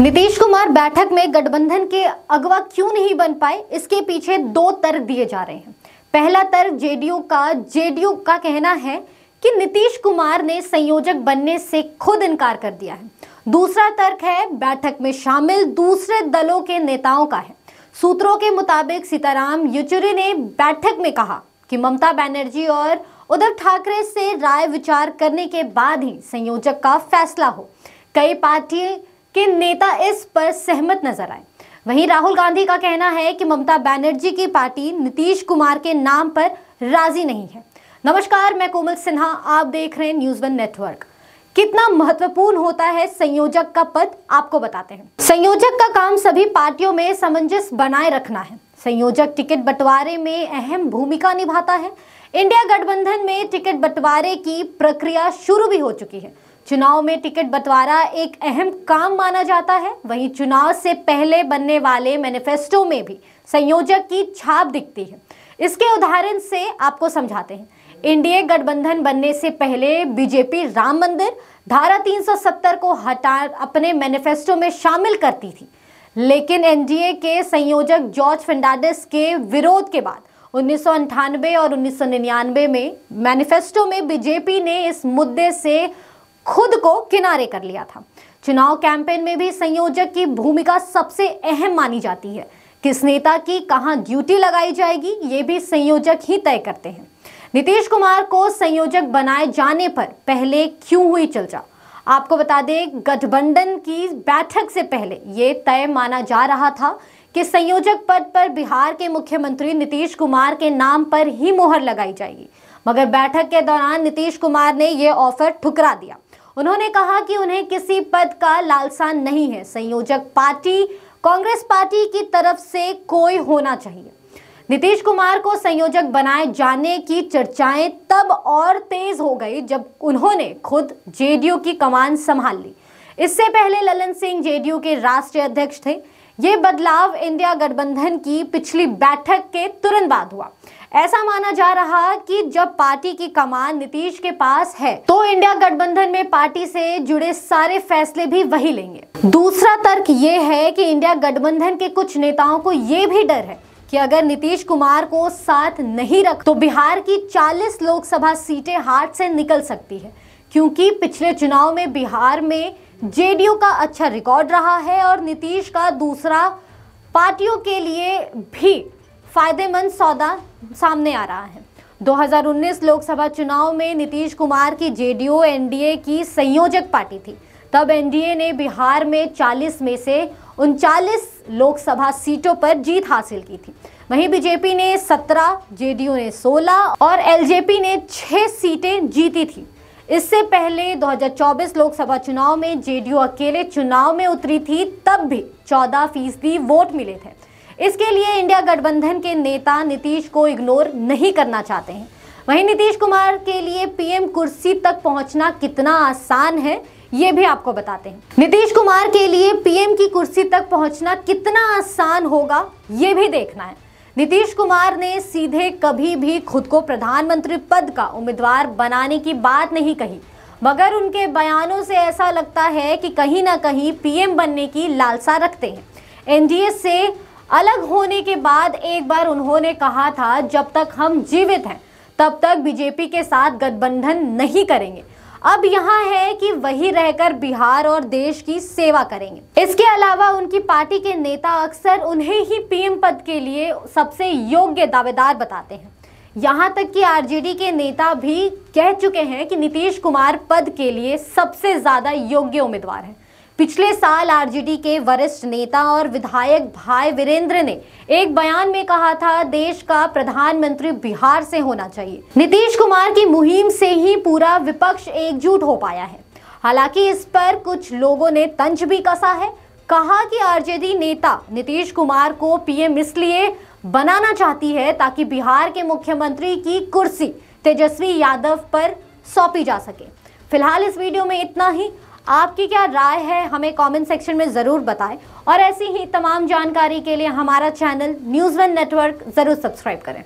नीतीश कुमार बैठक में गठबंधन के अगवा क्यों नहीं बन पाए? इसके पीछे दो तर्क दिए जा रहे हैं। पहला तर्क जेडीयू का जेडीयू का कहना है कि नीतीश कुमार ने संयोजक बनने से खुद इनकार कर दिया है। दूसरा तर्क है, बैठक में शामिल दूसरे दलों के नेताओं का है। सूत्रों के मुताबिक सीताराम येचुरी ने बैठक में कहा कि ममता बनर्जी और उद्धव ठाकरे से राय विचार करने के बाद ही संयोजक का फैसला हो। कई पार्टी के नेता इस पर सहमत नज़र आए। वहीं राहुल गांधी का कहना है कि ममता बनर्जी की पार्टी नीतीश कुमार के नाम पर राज़ी नहीं है। नमस्कार, मैं कोमल सिन्हा, आप देख रहे हैं न्यूज़ वन नेटवर्क। कितना महत्वपूर्ण होता है संयोजक का पद, आपको बताते हैं। संयोजक का काम सभी पार्टियों में सामंजस्य बनाए रखना है। संयोजक टिकट बंटवारे में अहम भूमिका निभाता है। इंडिया गठबंधन में टिकट बंटवारे की प्रक्रिया शुरू भी हो चुकी है। चुनाव में टिकट बंटवारा एक अहम काम माना जाता है। वहीं चुनाव से पहले बनने वाले मैनिफेस्टो में भी संयोजक की छाप दिखती है। इसके उदाहरण से आपको समझाते हैं। एनडीए गठबंधन बनने से पहले बीजेपी राम मंदिर, धारा 370 को हटा अपने मैनिफेस्टो में शामिल करती थी। लेकिन एनडीए के संयोजक जॉर्ज फर्नांडिस के विरोध के बाद उन्नीस और 1999 में मैनिफेस्टो में बीजेपी ने इस मुद्दे से खुद को किनारे कर लिया था। चुनाव कैंपेन में भी संयोजक की भूमिका सबसे अहम मानी जाती है। किस नेता की कहाँ ड्यूटी लगाई जाएगी, ये भी संयोजक ही तय करते हैं। नीतीश कुमार को संयोजक बनाए जाने पर पहले क्यों हुई चर्चा? आपको बता दें, गठबंधन की बैठक से पहले ये तय माना जा रहा था कि संयोजक पद पर बिहार के मुख्यमंत्री नीतीश कुमार के नाम पर ही मोहर लगाई जाएगी। मगर बैठक के दौरान नीतीश कुमार ने यह ऑफ़र ठुकरा दिया। उन्होंने कहा कि उन्हें किसी पद का लालसा नहीं है। संयोजक पार्टी, कांग्रेस पार्टी की तरफ़ से कोई होना चाहिए। नीतीश कुमार को संयोजक बनाए जाने की चर्चाएँ तब और तेज हो गई जब उन्होंने खुद जेडीयू की कमान संभाल ली। इससे पहले ललन सिंह जेडीयू के राष्ट्रीय अध्यक्ष थे। ये बदलाव इंडिया गठबंधन की पिछली बैठक के तुरंत बाद हुआ। ऐसा माना जा रहा कि जब पार्टी की कमान नीतीश के पास है तो इंडिया गठबंधन में पार्टी से जुड़े सारे फैसले भी वही लेंगे। दूसरा तर्क ये है कि इंडिया गठबंधन के कुछ नेताओं को ये भी डर है कि अगर नीतीश कुमार को साथ नहीं रख तो बिहार की 40 लोकसभा सीटें हाथ से निकल सकती है, क्योंकि पिछले चुनाव में बिहार में जेडीयू का अच्छा रिकॉर्ड रहा है और नीतीश का दूसरा पार्टियों के लिए भी फ़ायदेमंद सौदा सामने आ रहा है। 2019 लोकसभा चुनाव में नीतीश कुमार की जेडीयू एनडीए की संयोजक पार्टी थी। तब एनडीए ने बिहार में 40 में से उनचालीस लोकसभा सीटों पर जीत हासिल की थी। वहीं बीजेपी ने 17, जेडीयू ने 16 और एलजेपी ने 6 सीटें जीती थी। इससे पहले 2024 लोकसभा चुनाव में जेडीयू अकेले चुनाव में उतरी थी तब भी 14 फ़ीसदी वोट मिले थे। इसके लिए इंडिया गठबंधन के नेता नीतीश को इग्नोर नहीं करना चाहते हैं। वहीं नीतीश कुमार के लिए पीएम कुर्सी तक पहुँचना कितना आसान है, ये भी आपको बताते हैं। नीतीश कुमार के लिए पीएम की कुर्सी तक पहुँचना कितना आसान होगा, ये भी देखना है। नीतीश कुमार ने सीधे कभी भी खुद को प्रधानमंत्री पद का उम्मीदवार बनाने की बात नहीं कही, मगर उनके बयानों से ऐसा लगता है कि कहीं ना कहीं पीएम बनने की लालसा रखते हैं। एनडीए से अलग होने के बाद एक बार उन्होंने कहा था, जब तक हम जीवित हैं, तब तक बीजेपी के साथ गठबंधन नहीं करेंगे। अब यहाँ है कि वही रहकर बिहार और देश की सेवा करेंगे। इसके अलावा उनकी पार्टी के नेता अक्सर उन्हें ही पीएम पद के लिए सबसे योग्य दावेदार बताते हैं। यहाँ तक कि आरजेडी के नेता भी कह चुके हैं कि नीतीश कुमार पद के लिए सबसे ज़्यादा योग्य उम्मीदवार हैं। पिछले साल आरजेडी के वरिष्ठ नेता और विधायक भाई वीरेंद्र ने एक बयान में कहा था, देश का प्रधानमंत्री बिहार से होना चाहिए। नीतीश कुमार की मुहिम से ही पूरा विपक्ष एकजुट हो पाया है। हालाँकि इस पर कुछ लोगों ने तंज भी कसा है। कहा कि आरजेडी नेता नीतीश कुमार को पीएम इसलिए बनाना चाहती है ताकि बिहार के मुख्यमंत्री की कुर्सी तेजस्वी यादव पर सौंपी जा सके। फ़िलहाल इस वीडियो में इतना ही। आपकी क्या राय है? हमें कमेंट सेक्शन में ज़रूर बताएँ। और ऐसी ही तमाम जानकारी के लिए हमारा चैनल न्यूज़ वन नेटवर्क ज़रूर सब्सक्राइब करें।